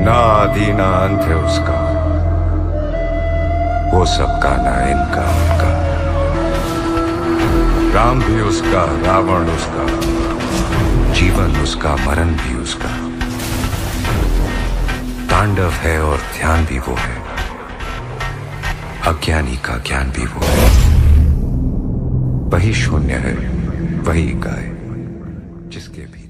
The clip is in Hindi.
ना आदि ना अंत है उसका। वो सबका ना इनका, उनका। राम भी उसका, रावण उसका। जीवन उसका, मरण भी उसका। तांडव है और ध्यान भी वो है। अज्ञानी का ज्ञान भी वो है। वही शून्य है, वही गाय जिसके भी